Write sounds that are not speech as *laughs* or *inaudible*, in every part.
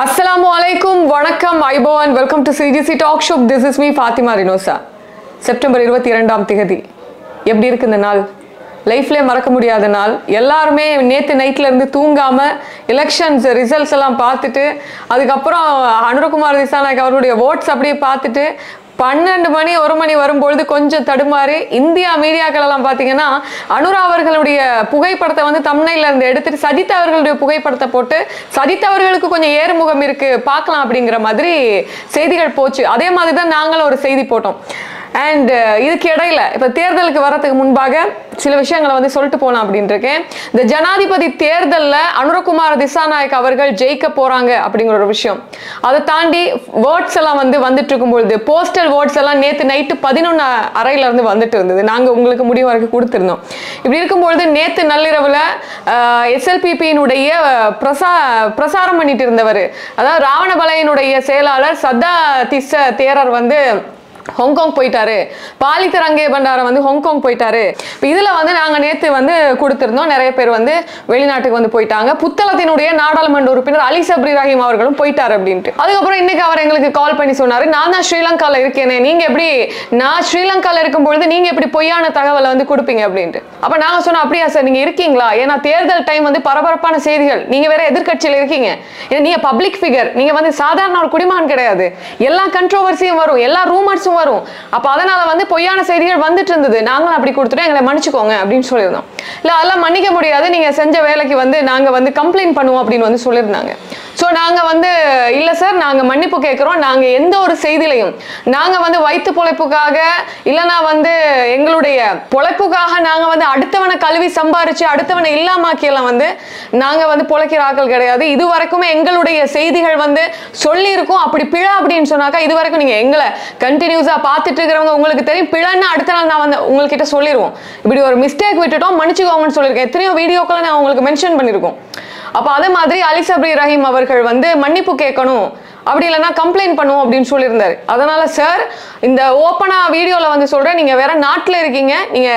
அஸ்லாம் அலைக்கும் வணக்கம் ஐபோ and welcome to CGC talk shop this is me Fatima Rinosa September இருபத்தி இரண்டாம் திகதி. எப்படி இருக்கு இந்த நாள்? லைஃப்லேயே மறக்க முடியாத நாள். எல்லாருமே நேற்று நைட்லேருந்து இருந்து எலெக்ஷன்ஸ் ரிசல்ட்ஸ் எல்லாம் பார்த்துட்டு அதுக்கப்புறம் அனுரகுமார் திசாநாயக் அவருடைய ஓட்ஸ் அப்படியே பார்த்துட்டு பன்னெண்டு மணி ஒரு மணி வரும்பொழுது கொஞ்சம் தடுமாறி இந்தியா மீடியாக்கள் எல்லாம் பார்த்தீங்கன்னா அனுரா அவர்களுடைய புகைப்படத்தை வந்து தமிழ்ல இருந்து எடுத்துட்டு சஜித் அவர்களுடைய புகைப்படத்தை போட்டு சஜித் அவர்களுக்கு கொஞ்சம் ஏறுமுகம் இருக்கு பார்க்கலாம் அப்படிங்கிற மாதிரி செய்திகள் போச்சு. அதே மாதிரி தான் நாங்களும் ஒரு செய்தி போட்டோம். அண்ட் uh, இதுக்கு இடையில இப்போ தேர்தலுக்கு வரதுக்கு முன்பாக சில விஷயங்களை வந்து சொல்லிட்டு போகலாம் அப்படின்ட்டுருக்கேன் இருக்கேன் இந்த ஜனாதிபதி தேர்தலில் அனுரகுமார் திசாநாயக் அவர்கள் ஜெயிக்க போகிறாங்க அப்படிங்கிற ஒரு விஷயம். அதை தாண்டி வேர்ட்ஸ் எல்லாம் வந்து வந்துட்டு இருக்கும் பொழுது போஸ்டல் வேர்ட்ஸ் எல்லாம் நேற்று நைட்டு பதினொன்று அறையிலேருந்து வந்துட்டு இருந்தது. நாங்கள் உங்களுக்கு முடிவு வரைக்கும் கொடுத்துருந்தோம். இப்படி இருக்கும்பொழுது நேற்று நள்ளிரவில் எஸ்எல்பிபியினுடைய பிரசா பிரசாரம் பண்ணிட்டு இருந்தவர். அதாவது ராவணபலையினுடைய செயலாளர் சதா திச தேரர் வந்து ஹாங்காங் போயிட்டாரு. பாலித்த ரங்கே பண்டாரம் வந்து ஹாங்காங் போயிட்டாரு. இப்போ இதில் வந்து நாங்கள் நேற்று வந்து கொடுத்துருந்தோம். நிறைய பேர் வந்து வெளிநாட்டுக்கு வந்து போயிட்டாங்க. புத்தளத்தினுடைய நாடாளுமன்ற உறுப்பினர் அலி சப்ரி ரஹீம் அவர்களும் போயிட்டாரு அப்படின்ட்டு. அதுக்கப்புறம் இன்னைக்கு அவர் எங்களுக்கு கால் பண்ணி சொன்னார். நான் தான் ஸ்ரீலங்காவில் இருக்கேனே நீங்கள் எப்படி நான் ஸ்ரீலங்காவில் இருக்கும் பொழுது நீங்கள் எப்படி பொய்யான தகவலை வந்து கொடுப்பீங்க அப்படின்ட்டு. அப்போ நாங்கள் சொன்னோம் அப்படியா சார் நீங்கள் இருக்கீங்களா? ஏன்னா தேர்தல் டைம் வந்து பரபரப்பான செய்திகள். நீங்கள் வேற எதிர்க்கட்சியில் இருக்கீங்க. ஏன்னா நீங்கள் பப்ளிக் ஃபிகர் நீங்கள் வந்து சாதாரண ஒரு குடிமகன் கிடையாது. எல்லா கண்ட்ரோவர்சியும் வரும். எல்லா ரூமர்ஸும் வரும். அப்போ அதனால வந்து பொய்யான செய்திகள் வந்துட்டு இருந்தது. நாங்களும் அப்படி கொடுத்துட்டோம். எங்களை மன்னிச்சுக்கோங்க அப்படின்னு சொல்லியிருந்தோம். இல்ல அதெல்லாம் மன்னிக்க முடியாது. நீங்க செஞ்ச வேலைக்கு வந்து நாங்க வந்து கம்ப்ளைண்ட் பண்ணுவோம் அப்படின்னு வந்து சொல்லியிருந்தாங்க. ஸோ நாங்கள் வந்து இல்லை சார் நாங்கள் மன்னிப்பு கேட்குறோம். நாங்கள் எந்த ஒரு செய்திலையும் நாங்கள் வந்து வயிற்று பொழைப்புக்காக இல்லைனா வந்து எங்களுடைய பொழைப்புக்காக நாங்கள் வந்து அடுத்தவனை கழுவி சம்பாரித்து அடுத்தவனை இல்லாமாக்கியெல்லாம் வந்து நாங்கள் வந்து பொழைக்கிற ஆட்கள் கிடையாது. இது வரைக்குமே எங்களுடைய செய்திகள் வந்து சொல்லியிருக்கோம். அப்படி பிழை அப்படின்னு சொன்னாக்கா இது வரைக்கும் நீங்கள் எங்களை கண்டினியூஸாக பார்த்துட்டு இருக்கிறவங்க உங்களுக்கு தெரியும். பிழைன்னா அடுத்த நாள் நான் வந்து உங்கள்கிட்ட சொல்லிடுவோம் இப்படி ஒரு மிஸ்டேக் விட்டுட்டோம் மன்னிச்சுக்கோங்கன்னு சொல்லியிருக்கேன். எத்தனையோ வீடியோக்களை நான் உங்களுக்கு மென்ஷன் பண்ணியிருக்கோம். அப்போ அதே மாதிரி அலி சப்ரி ரஹீம் அவர்கள் வந்து மன்னிப்பு கேட்கணும். அப்படி இல்லைன்னா கம்ப்ளைண்ட் பண்ணுவோம் அப்படின்னு சொல்லியிருந்தாரு. அதனால சார் இந்த ஓப்பனா வீடியோவில் வந்து சொல்றேன். நீங்க வேற நாட்டில் இருக்கீங்க. நீங்க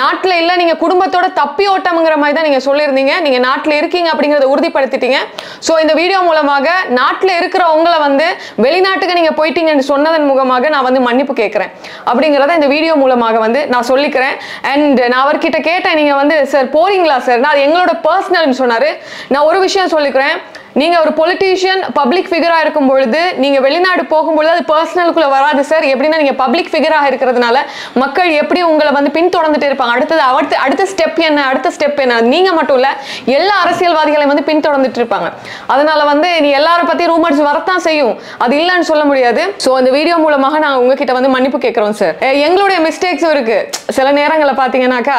நாட்டில் இல்லை நீங்க குடும்பத்தோட தப்பி ஓட்டம்ங்கிற மாதிரி தான் நீங்க சொல்லியிருந்தீங்க. நீங்க நாட்டில் இருக்கீங்க அப்படிங்கிறத உறுதிப்படுத்திட்டீங்க. ஸோ இந்த வீடியோ மூலமாக நாட்டில் இருக்கிற உங்களை வந்து வெளிநாட்டுக்கு நீங்க போயிட்டீங்கன்னு சொன்னதன் மூலமாக நான் வந்து மன்னிப்பு கேட்குறேன். அப்படிங்கிறத இந்த வீடியோ மூலமாக வந்து நான் சொல்லிக்கிறேன். அண்ட் நான் அவர்கிட்ட கேட்டேன் நீங்க வந்து சார் போறீங்களா சார் நான் அது எங்களோட பர்சனல்னு சொன்னாரு. நான் ஒரு விஷயம் சொல்லிக்கிறேன். நீங்க ஒரு பொலிட்டீஷியன் பப்ளிக் ஃபிகரா இருக்கும் பொழுது நீங்க வெளிநாடு போகும்பொழுது அது பர்சனலுக்குள்ள வராது சார் எப்படின்னா நீங்க பப்ளிக் ஃபிகராக இருக்கிறதுனால மக்கள் எப்படி உங்களை வந்து பின்தொடர்ந்துட்டு இருப்பாங்க? அடுத்தது அடுத்த அடுத்த ஸ்டெப் என்ன? அடுத்த ஸ்டெப் என்ன? நீங்க மட்டும் இல்ல எல்லா அரசியல்வாதிகளையும் வந்து பின்தொடர்ந்துட்டு இருப்பாங்க. அதனால வந்து நீ எல்லாரும் பத்தி ரூமர்ஸ் வரத்தான் செய்யும். அது இல்லைன்னு சொல்ல முடியாது. ஸோ அந்த வீடியோ மூலமாக நாங்கள் உங்ககிட்ட வந்து மன்னிப்பு கேட்குறோம் சார் எங்களுடைய மிஸ்டேக்ஸும் இருக்கு. சில நேரங்களில் பார்த்தீங்கன்னாக்கா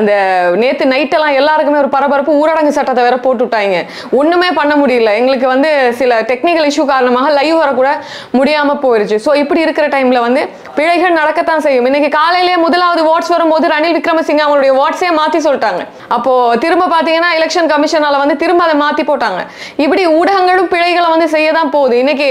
அந்த நேற்று நைட்டெல்லாம் எல்லாருக்குமே ஒரு பரபரப்பு ஊரடங்கு சட்டத்தை வேற போட்டு விட்டாங்க ஒன்றுமே பண்ண முடியல. எங்களுக்கு வந்து சில டெக்னிக்கல் இஷ்யூ காரணமாக லைவ் வரக்கூட முடியாமல் போயிருச்சு. ஸோ இப்படி இருக்கிற டைமில் வந்து பிழைகள் நடக்கத்தான் செய்யும். இன்னைக்கு காலையிலேயே முதலாவது வாட்ஸ் வரும்போது ரணில் விக்ரமசிங்க அவங்களுடைய வாட்ஸே மாற்றி சொல்லிட்டாங்க. அப்போ திரும்ப பார்த்தீங்கன்னா எலெக்ஷன் கமிஷனால வந்து திரும்ப அதை மாத்தி போட்டாங்க. இப்படி ஊடகங்களும் பிழைகளை வந்து செய்ய தான் போகுது. இன்னைக்கு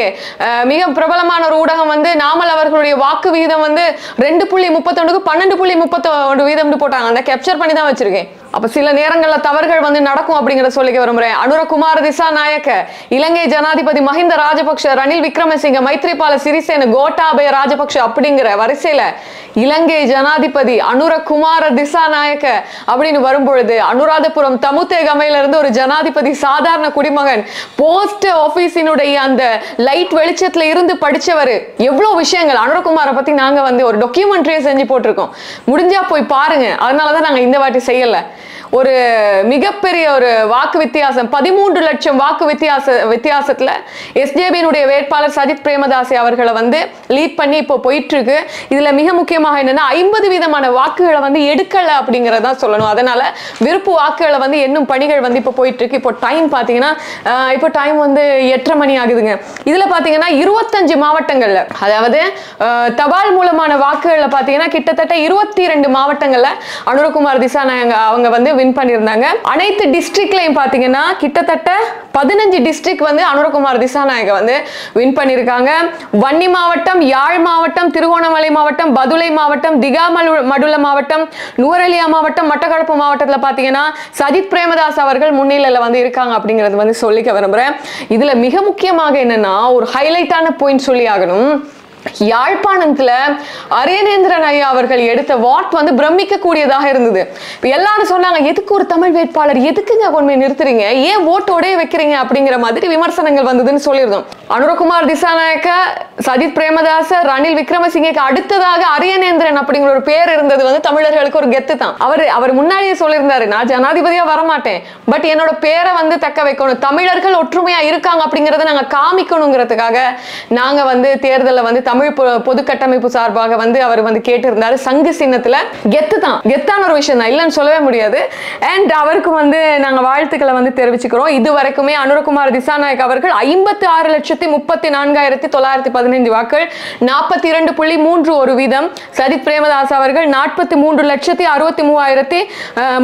மிக பிரபலமான ஒரு ஊடகம் வந்து நாமல் அவர்களுடைய வாக்கு விகிதம் வந்து ரெண்டு புள்ளி முப்பத்தொண்டுக்கு பன்னெண்டு புள்ளி முப்பத்தொண்டு வீதம்னு போட்டாங்க. அந்த கேப்சர் பண்ணி தான் வச்சிருக்கேன். அப்போ சில நேரங்களில் தவறுகள் வந்து நடக்கும் அப்படிங்கிறத சொல்லிக்க விரும்புறேன். அனுரகுமார் திசாநாயக்க இலங்கை ஜனாதிபதி மஹிந்த ராஜபக்ஷ ரணில் விக்ரமசிங்க மைத்ரிபால சிறிசேன கோட்டாபய ராஜபக்ஷ அப்படிங்கிற வரிசையில இலங்கை ஜனாதிபதி அனுரகுமார திசாநாயக்க அப்படின்னு வரும்பொழுது அனுராதபுரம் தமுத்தேகமையில இருந்து ஒரு ஜனாதிபதி சாதாரண குடிமகன் போஸ்ட் ஆபீஸினுடைய அந்த லைட் வெளிச்சத்துல இருந்து படிச்சவர். எவ்வளவு விஷயங்கள். அனுரகுமாரை பத்தி நாங்க வந்து ஒரு டாக்குமெண்ட்ரியை செஞ்சு போட்டிருக்கோம். முடிஞ்சா போய் பாருங்க. அதனாலதான் நாங்க இந்த வாட்டி செய்யல. ஒரு மிகப்பெரிய ஒரு வாக்கு வித்தியாசம் பதிமூன்று லட்சம் வாக்கு வித்தியாச வித்தியாசத்துல எஸ்ஜேபியினுடைய வேட்பாளர் சஜித் பிரேமதாசி அவர்களை வந்து லீட் பண்ணி இப்போ போயிட்டு இருக்கு இதுல மிக முக்கியமாக என்னன்னா ஐம்பது விதமான வாக்குகளை வந்து எடுக்கல அப்படிங்கறதா சொல்லணும். அதனால விருப்பு வாக்குகளை வந்து என்னும் பணிகள் வந்து இப்போ போயிட்டு இருக்கு இப்போ டைம் பாத்தீங்கன்னா இப்போ டைம் வந்து எட்டரை மணி ஆகுதுங்க. இதுல பாத்தீங்கன்னா இருபத்தஞ்சு மாவட்டங்கள்ல அதாவது தபால் மூலமான வாக்குகள்ல பாத்தீங்கன்னா கிட்டத்தட்ட இருபத்தி ரெண்டு மாவட்டங்கள்ல அனுரகுமார் திசாநாயங்க அவங்க வந்து வின் பண்ணியிருந்தாங்க. அனைத்து டிஸ்ட்ரிக்ட்லையும் பார்த்தீங்கன்னா கிட்டத்தட்ட பதினஞ்சு டிஸ்ட்ரிக்ட் வந்து அனுரகுமார் திசாநாயக வந்து வின் பண்ணியிருக்காங்க. வன்னி மாவட்டம் யாழ் மாவட்டம் திருகோணமலை மாவட்டம் பதுளை மாவட்டம் திகாமலு மடுல மாவட்டம் நூரலியா மாவட்டம் மட்டக்களப்பு மாவட்டத்தில் பார்த்தீங்கன்னா சஜித் பிரேமதாஸ் அவர்கள் முன்னிலையில் வந்து இருக்காங்க அப்படிங்கிறது வந்து சொல்லிக்க விரும்புகிறேன் இதில் மிக முக்கியமாக என்னன்னா ஒரு ஹைலைட்டான பாயிண்ட் சொல்லி ஆகணும். யாழ்ப்பாணத்துல அரியநேந்திரன் ஐயா அவர்கள் எடுத்த வாட் வந்து பிரமிக்க கூடியதாக இருந்தது. இப்ப எல்லாரும் சொன்னாங்க எதுக்கு ஒரு தமிழ் வேட்பாளர் எதுக்குங்க கொண்டு நிறுத்துறீங்க? ஏன் ஓட்டோடே வைக்கிறீங்க? அப்படிங்கிற மாதிரி விமர்சனங்கள் வந்ததுன்னு சொல்லியிருந்தோம். அனுரகுமார் திசாநாயக்க சஜித் பிரேமதாச ரணில் விக்ரமசிங்கக்கு அடுத்ததாக அரியநேந்திரன் அப்படிங்கிற ஒரு பேர் இருந்தது வந்து தமிழர்களுக்கு ஒரு கெத்து தான். அவர் அவர் முன்னாடியே சொல்லியிருந்தாரு நான் ஜனாதிபதியா வரமாட்டேன். பட் என்னோட பேரை வந்து தக்க வைக்கணும். தமிழர்கள் ஒற்றுமையா இருக்காங்க அப்படிங்கறத நாங்க காமிக்கணுங்கிறதுக்காக நாங்க வந்து தேர்தலில் வந்து தமிழ் பொ- பொது கட்டமைப்பு சார்பாக வந்து அவர் வந்து கேட்டிருந்தாரு. சங்கு சின்னத்துல கெத்து தான். கெத்தான ஒரு விஷயம் தான். இல்லைன்னு சொல்லவே முடியாது. அண்ட் அவருக்கு வந்து நாங்க வாழ்த்துக்களை வந்து தெரிவிச்சுக்கிறோம். இது வரைக்குமே அனுரகுமார் திசாநாயக் அவர்கள் ஐம்பத்தி ஆறு லட்சம் லட்சத்தி முப்பத்தி நான்காயிரத்தி தொள்ளாயிரத்தி பதினைந்து வாக்கள் நாற்பத்தி இரண்டு புள்ளி மூன்று ஒரு வீதம். சஜித் பிரேமதாஸ் அவர்கள் நாற்பத்தி மூன்று லட்சத்தி அறுபத்தி மூவாயிரத்தி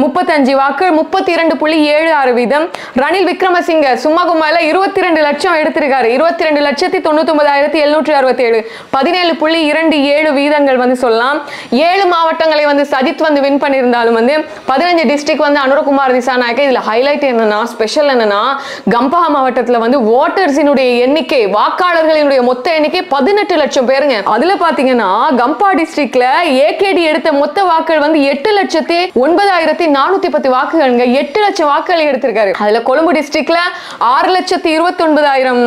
முப்பத்தஞ்சு வாக்கள் முப்பத்தி இரண்டு புள்ளி ஏழு ஆறு வீதம். ரணில் விக்ரமசிங்க சும்மா கும்மால இருபத்தி ரெண்டு லட்சம் எடுத்திருக்காரு. இருபத்தி ரெண்டு லட்சத்தி தொண்ணூத்தி ஒன்பதாயிரத்தி எழுநூற்றி அறுபத்தி ஏழு பதினேழு புள்ளி இரண்டு ஏழு வீதங்கள் வந்து சொல்லலாம். ஏழு மாவட்டங்களை வந்து சஜித் வந்து வின் பண்ணியிருந்தாலும் வந்து பதினஞ்சு டிஸ்ட்ரிக் வந்து அனுரகுமார் திசாநாயக்க. இதுல ஹைலைட் என்னன்னா ஸ்பெஷல் என்னன்னா கம்பஹா மாவட்டத்தில் வந்து ஓட்டர்ஸினுடைய எண்ணிக்கை வாக்காளர்களினுடைய மொத்த எண்ணிக்கை பதினெட்டு லட்சம் பேருங்க. அதுல பாத்தீங்கன்னா கம்பா டிஸ்ட்ரிக்ட்ல ஏகேடி எடுத்த மொத்த வாக்குகள் வந்து எட்டு லட்சத்தி ஒன்பதாயிரத்தி நானூத்தி பத்து வாக்குகள்ங்க. எட்டு லட்சம் வாக்குகள் எடுத்திருக்காரு. அதுல கொழும்பு டிஸ்ட்ரிக்ட்ல ஆறு லட்சத்தி இருபத்தி ஒன்பதாயிரம்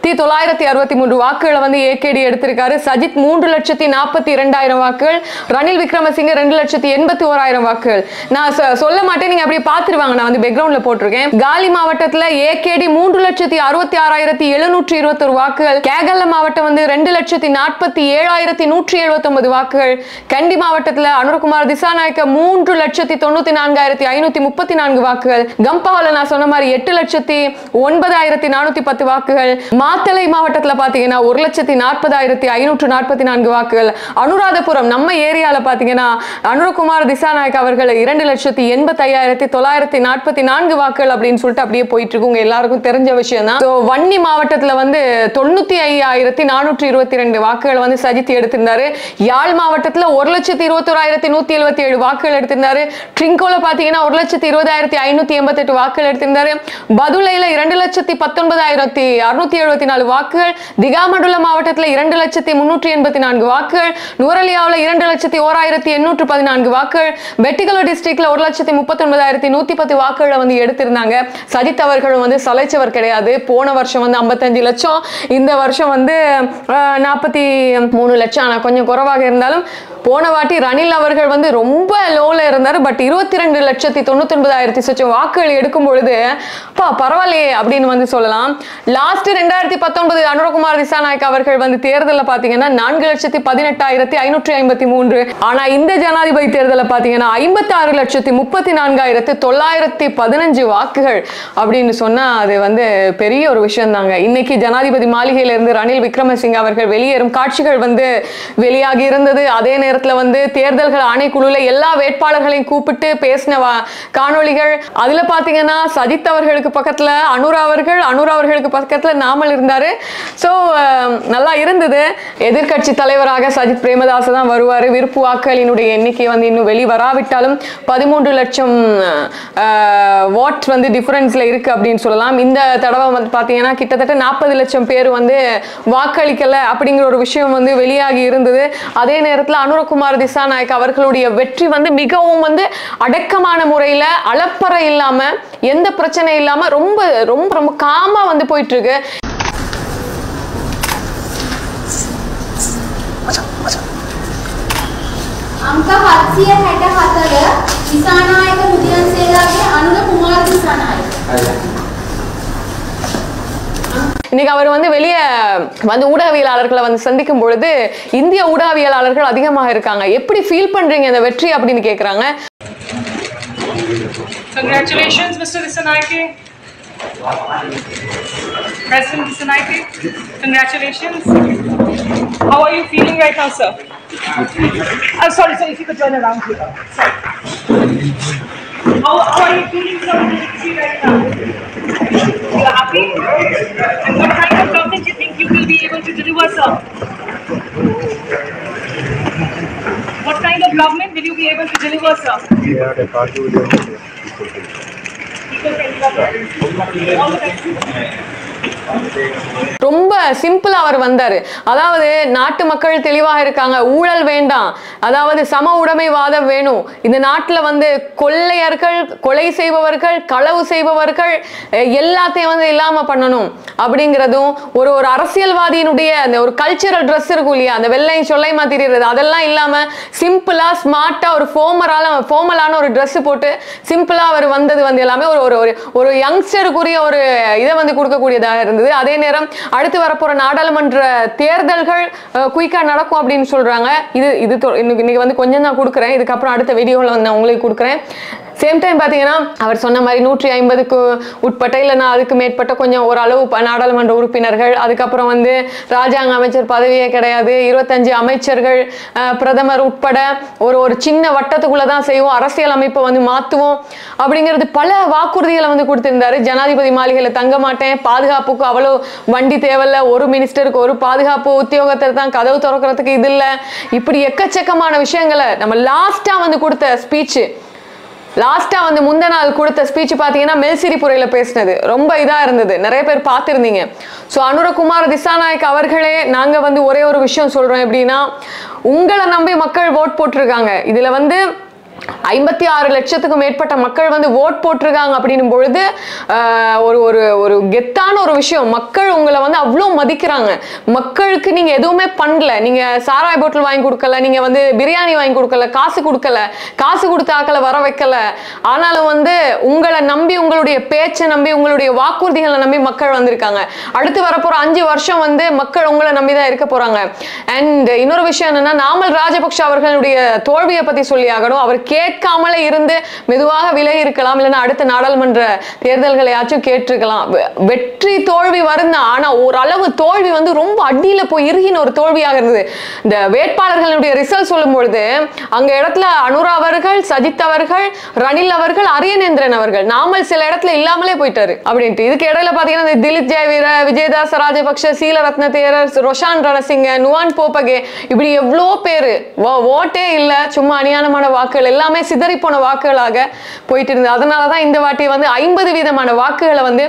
தி தொள்ளாயிரத்தி அறுபத்தி மூன்று வாக்குகளை வந்து ஏகேடி எடுத்திருக்காரு. சஜித் மூன்று லட்சத்தி நாற்பத்தி இரண்டாயிரம் வாக்குகள். ரணில் விக்ரமசிங்க ரெண்டு லட்சத்தி எண்பத்தி ஓராயிரம் வாக்குகள். நான் சொல்ல மாட்டேன். நீங்க அப்படியே பார்த்துருவாங்க நான் வந்து பேக்ரவுண்ட்ல போட்டிருக்கேன். காலி மாவட்டத்துல ஏகேடி மூன்று லட்சத்தி அறுபத்தி ஆறாயிரத்தி எழுநூற்றி இருபத்தொரு வாக்குகள். கேகல்ல மாவட்டம் வந்து ரெண்டு லட்சத்தி நாற்பத்தி ஏழாயிரத்தி நூற்றி எழுபத்தொன்பது வாக்குகள். கண்டி மாவட்டத்தில் அனுர்குமார் திசாநாயக்க மூன்று லட்சத்தி தொண்ணூத்தி நான்காயிரத்தி ஐநூத்தி முப்பத்தி நான்கு வாக்குகள். கம்பாவில் நான் சொன்ன மாதிரி எட்டு லட்சத்தி ஒன்பதாயிரத்தி நானூத்தி பத்து வாக்குகள். மாத்தலை மாவட்டத்தில் பாத்தீங்கன்னா ஒரு லட்சத்தி நாற்பதாயிரத்தி ஐநூற்று நாற்பத்தி நான்கு வாக்குகள். அனுராதபுரம் நம்ம ஏரியாவில் பாத்தீங்கன்னா அனுரகுமார் திசாநாயக் அவர்கள் இரண்டு லட்சத்தி எண்பத்தையாயிரத்தி தொள்ளாயிரத்தி நாற்பத்தி நான்கு வாக்குகள் அப்படின்னு சொல்லிட்டு அப்படியே போயிட்டு இருக்கு உங்க எல்லாருக்கும் தெரிஞ்ச விஷயம் தான் வன்னி மாவட்டத்தில் வந்து தொண்ணூத்தி ஐயாயிரத்தி நானூற்றி இருபத்தி ரெண்டு வாக்குகள் வந்து சஜித் எடுத்திருந்தாரு. யாழ் மாவட்டத்தில் ஒரு லட்சத்தி இருபத்தோராயிரத்தி நூத்தி எழுபத்தி ஏழு வாக்குகள் எடுத்திருந்தாரு. ட்ரிங்கோல பாத்தீங்கன்னா ஒரு லட்சத்தி இருபதாயிரத்தி ஐநூற்றி எண்பத்தெட்டு வாக்குகள் எடுத்திருந்தாரு. பதுலையில் இரண்டு லட்சத்தி பத்தொன்பதாயிரத்தி அறுநூத்தி எழுபத்தி நாலு வாக்குகள். திகாமடுல மாவட்டத்தில் இரண்டு லட்சத்தி முன்னூற்றி எண்பத்தி நான்கு வாக்குகள். நூரலியாவில் இரண்டு லட்சத்தி ஓராயிரத்தி எண்ணூற்று பதினான்கு வாக்குகள். வெட்டிகலோ டிஸ்ட்ரிக்ட்ல ஒரு லட்சத்தி முப்பத்தொன்பதாயிரத்தி நூற்றி பத்து வாக்குகளை வந்து எடுத்திருந்தாங்க. சஜித் அவர்களும் வந்து சலைச்சவர் கிடையாது. போன வருஷம் வந்து ஐம்பத்தஞ்சு லட்சம். இந்த வருஷம் வந்து நாற்பத்தி மூணு லட்சம். ஆனா கொஞ்சம் குறைவாக இருந்தாலும் போன வாட்டி ரணில் அவர்கள் வந்து ரொம்ப லோல இருந்தார். பட் இருபத்தி ரெண்டு லட்சத்தி தொண்ணூத்தி ஒன்பதாயிரத்தி சொச்சம் வாக்குகள் எடுக்கும் பொழுது அப்பா பரவாயில்லையே அப்படின்னு வந்து சொல்லலாம். லாஸ்ட் ரெண்டாயிரத்தி பத்தொன்பது அனுரகுமார் திசாநாயக் அவர்கள் வந்து தேர்தலில் பார்த்தீங்கன்னா நான்கு லட்சத்தி பதினெட்டாயிரத்தி ஐநூற்றி ஐம்பத்தி மூன்று. ஆனா இந்த ஜனாதிபதி தேர்தலில் பார்த்தீங்கன்னா ஐம்பத்தி ஆறு லட்சத்தி முப்பத்தி நான்காயிரத்தி தொள்ளாயிரத்தி பதினஞ்சு வாக்குகள் அப்படின்னு சொன்னா அது வந்து பெரிய ஒரு விஷயம் தாங்க இன்னைக்கு ஜனாதிபதி மாளிகையிலிருந்து ரணில் விக்ரமசிங்க அவர்கள் வெளியேறும் காட்சிகள் வந்து வெளியாகி இருந்தது. அதே நேரத்தில் வந்து தேர்தல்கள் ஆணைக்குழுல எல்லா வேட்பாளர்களையும் கூப்பிட்டு பேசின காணொளிகள். அதுல பாத்தீங்கன்னா சஜித் அவர்களுக்கு பக்கத்துல அனுரா அவர்கள் அனுரா அவர்களுக்கு பக்கத்துல நாமல் இருந்தாரு. ஸோ நல்லா இருந்தது. எதிர்கட்சி தலைவராக சஜித் பிரேமதாஸ் தான் வருவார். விருப்பு வாக்குகளினுடைய எண்ணிக்கை வந்து இன்னும் வெளி வராவிட்டாலும் பதிமூன்று லட்சம் வாட்ஸ் வந்து டிஃபரன்ஸ்ல இருக்கு அப்படின்னு சொல்லலாம். இந்த தடவை வந்து பார்த்தீங்கன்னா கிட்டத்தட்ட நாற்பது நாற்பது லட்சம் பேர் வந்து வாக்களிக்கலை அப்படிங்கிற ஒரு விஷயம் வந்து வெளியாகி இருந்தது. அதே நேரத்தில் அனுரகுமார் திசாநாயக் அவர்களுடைய வெற்றி வந்து மிகவும் வந்து அடக்கமான முறையில் அளப்பறை இல்லாமல் எந்த பிரச்சனை இல்லாமல் ரொம்ப ரொம்ப ரொம்ப காமாக வந்து போயிட்டு இருக்கு हातसिया खेळटा खातले दिसाना आयक मुदियन सेगागे अनुरा कुमार दिसाना இன்னைக்கு அவர் வந்து வெளியே வந்து ஊடகவியலாளர்களை வந்து சந்திக்கும் பொழுது இந்திய ஊடகவியலாளர்கள் அதிகமாக இருக்காங்க எப்படி ஃபீல் பண்றீங்க இந்த வெற்றி அப்படின்னு கேக்குறாங்க Congratulations, Mr. Disanaike. President Disanaike, congratulations. How are you feeling right now, sir? I'm sorry, sir, if you could turn around here. Sorry. How, how are you feeling from you see right now? You're happy? And what kind of do you think you will be able to deliver, sir? What kind of government will you be able to deliver, sir? Eco-friendly government. All the best. ரொம்ப சிம்பிளா அவர் வந்தார். அதாவது நாட்டு மக்கள் தெளிவாக இருக்காங்க. ஊழல் வேண்டாம். அதாவது சம உடைமைவாதம் வேணும். இந்த நாட்டில் வந்து கொள்ளையர்கள் கொலை செய்பவர்கள் களவு செய்பவர்கள் எல்லாத்தையும் வந்து இல்லாமல் பண்ணணும். அப்படிங்கிறதும் ஒரு ஒரு அரசியல்வாதியினுடைய அந்த ஒரு கல்ச்சரல் ட்ரெஸ் இருக்கும் இல்லையா? அந்த வெள்ளையும் சொல்லையுமா தெரியுறது அதெல்லாம் இல்லாமல் சிம்பிளாக ஸ்மார்ட்டாக ஒரு ஃபோமரால ஃபோமலான ஒரு ட்ரெஸ் போட்டு சிம்பிளாக அவர் வந்தது வந்து எல்லாமே ஒரு ஒரு ஒரு ஒரு யங்ஸ்டருக்குரிய ஒரு இதை வந்து கொடுக்கக்கூடியதாக இருந்தது. அதே நேரம் அடுத்து வரப்போற நாடாளுமன்ற தேர்தல்கள் குயிக்கா நடக்கும் அப்படின்னு சொல்றாங்க. இது இது இன்னைக்கு இன்னைக்கு வந்து கொஞ்சம் தான் கொடுக்குறேன். இதுக்கப்புறம் அடுத்த வீடியோவில் வந்து நான் உங்களுக்கு கொடுக்குறேன். சேம் டைம் பார்த்தீங்கன்னா அவர் சொன்ன மாதிரி நூற்றி ஐம்பதுக்கு உட்பட்ட இல்லைன்னா அதுக்கு மேற்பட்ட கொஞ்சம் ஓரளவு ப- நாடாளுமன்ற உறுப்பினர்கள் அதுக்கப்புறம் வந்து ராஜாங்க அமைச்சர் பதவியே கிடையாது. இருபத்தஞ்சு அமைச்சர்கள் பிரதமர் உட்பட ஒரு ஒரு சின்ன வட்டத்துக்குள்ள தான் செய்வோம். அரசியல் அமைப்பை வந்து மாற்றுவோம் அப்படிங்கிறது பல வாக்குறுதிகளை வந்து கொடுத்திருந்தாரு. ஜனாதிபதி மாளிகையில் தங்க மாட்டேன். பாதுகாப்புக்கு அவ்வளோ வண்டி தேவையில்ல. ஒரு மினிஸ்டருக்கு ஒரு பாதுகாப்பு உத்தியோகத்தை தான் கதவு திறக்கிறதுக்கு இது இல்லை. இப்படி எக்கச்சக்கமான விஷயங்களை நம்ம லாஸ்ட்டாக வந்து கொடுத்த ஸ்பீச்சு லாஸ்டா வந்து முந்த நாள் கொடுத்த ஸ்பீச் பார்த்தீங்கன்னா மெல்சிரிபுரையில் பேசினது. ரொம்ப இதா இருந்தது. நிறைய பேர் பார்த்துருந்தீங்க. ஸோ அனுரகுமார் திசாநாயக் அவர்களே நாங்க வந்து ஒரே ஒரு விஷயம் சொல்றோம் எப்படின்னா உங்களை நம்பி மக்கள் ஓட் போட்டிருக்காங்க. இதுல வந்து ஐம்பத்தி ஆறு லட்சத்துக்கும் மேற்பட்ட மக்கள் வந்து ஓட் போட்டிருக்காங்க அப்படின்னும் பொழுது ஒரு ஒரு ஒரு கெத்தான ஒரு விஷயம். மக்கள் உங்களை வந்து அவ்வளோ மதிக்கிறாங்க. மக்களுக்கு நீங்க எதுவுமே பண்ணல. நீங்க சாராய் பாட்டில் வாங்கி கொடுக்கல நீங்க வந்து பிரியாணி வாங்கி கொடுக்கல காசு கொடுக்கல காசு கொடுத்த ஆக்களை வர வைக்கல. ஆனாலும் வந்து உங்களை நம்பி உங்களுடைய பேச்சை நம்பி உங்களுடைய வாக்குறுதிகளை நம்பி மக்கள் வந்திருக்காங்க. அடுத்து வரப்போற அஞ்சு வருஷம் வந்து மக்கள் உங்களை நம்பி தான் இருக்க போறாங்க. அண்ட் இன்னொரு விஷயம் என்னன்னா நாமல் ராஜபக்ஷ அவர்களுடைய தோல்வியை பத்தி சொல்லி ஆகணும். அவர் கேட்காமலே இருந்து மெதுவாக விலகி இருக்கலாம் இல்லைன்னா அடுத்த நாடாளுமன்ற தேர்தல்களையாச்சும் கேட்டிருக்கலாம். வெற்றி தோல்வி வருந்தா ஆனா ஓரளவு தோல்வி வந்து ரொம்ப அடியில போய் இறுகின ஒரு தோல்வியாக இருந்தது. இந்த வேட்பாளர்களுடைய ரிசல்ட் சொல்லும் பொழுது அங்க இடத்துல அனுரா அவர்கள் சஜித் அவர்கள் ரணில் அவர்கள் அரியநேந்திரன் அவர்கள். நாமல் சில இடத்துல இல்லாமலே போயிட்டாரு அப்படின்ட்டு. இதுக்கு இடையில பாத்தீங்கன்னா இந்த திலீப் ஜெயவீர விஜயதாச ராஜபக்ஷ சீலரத்ன தேரர் ரொஷான் ரணசிங்க நுவான் போப்பகே இப்படி எவ்வளோ பேரு. ஓட்டே இல்ல சும்மா அநியானமான வாக்குகள் எல்லாமே சிதறி போன வாக்குகளாக போயிட்டு இருந்தது அதனால தான் இந்த வாட்டி வந்து ஐம்பது வீதமான வாக்குகளை வந்து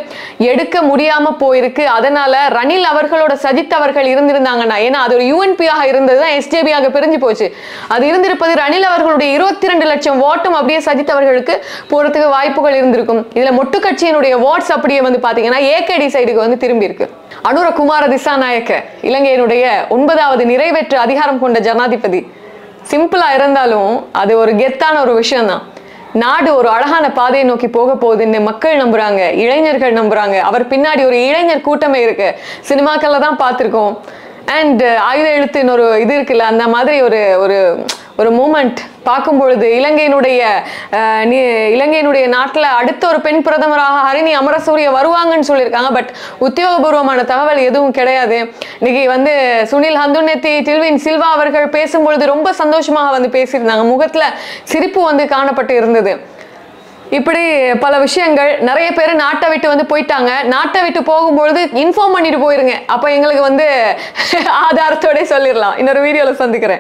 எடுக்க முடியாம போயிருக்கு. அதனால ரணில் அவர்களோட சஜித் அவர்கள் இருந்திருந்தாங்கன்னா ஏன்னா அது ஒரு யூஎன்பியாக இருந்தது தான் எஸ்ஜேபியாக பிரிஞ்சு போச்சு. அது இருந்திருப்பது ரணில் அவர்களுடைய இருபத்தி ரெண்டு லட்சம் ஓட்டும் அப்படியே சஜித் அவர்களுக்கு போறதுக்கு வாய்ப்புகள் இருந்திருக்கும். இதுல மொட்டு கட்சியினுடைய ஓட்ஸ் அப்படியே வந்து பாத்தீங்கன்னா ஏகேடி சைடுக்கு வந்து திரும்பி இருக்கு. அனுர குமார திசாநாயக்க இலங்கையினுடைய ஒன்பதாவது நிறைவேற்று அதிகாரம் கொண்ட ஜனாதிபதி. சிம்பிளாக இருந்தாலும் அது ஒரு கெத்தான ஒரு விஷயம்தான். நாடு ஒரு அழகான பாதையை நோக்கி போக போகுதுன்னு மக்கள் நம்புறாங்க இளைஞர்கள் நம்புறாங்க. அவர் பின்னாடி ஒரு இளைஞர் கூட்டமே இருக்கு. சினிமாக்கள்ல தான் பார்த்துருக்கோம். அண்ட் ஆயுத எழுத்துன்னு ஒரு இது இருக்குல்ல அந்த மாதிரி ஒரு ஒரு ஒரு மூமெண்ட் பார்க்கும் பொழுது இலங்கையினுடைய இலங்கையினுடைய நாட்டில் அடுத்த ஒரு பெண் பிரதமராக ஹரிணி அமரசூரிய வருவாங்கன்னு சொல்லியிருக்காங்க. பட் உத்தியோகபூர்வமான தகவல் எதுவும் கிடையாது. இன்னைக்கு வந்து சுனில் ஹந்துனெத்தி டில்வின் சில்வா அவர்கள் பேசும்பொழுது ரொம்ப சந்தோஷமாக வந்து பேசியிருந்தாங்க. முகத்தில் சிரிப்பு வந்து காணப்பட்டு இருந்தது. இப்படி பல விஷயங்கள் நிறைய பேர் நாட்டை விட்டு வந்து போயிட்டாங்க. நாட்டை விட்டு போகும்பொழுது இன்ஃபார்ம் பண்ணிட்டு போயிருங்க. அப்போ எங்களுக்கு வந்து *laughs* ஆதாரத்தோட சொல்லிடலாம். இன்னொரு வீடியோவில் சந்திக்கிறேன்.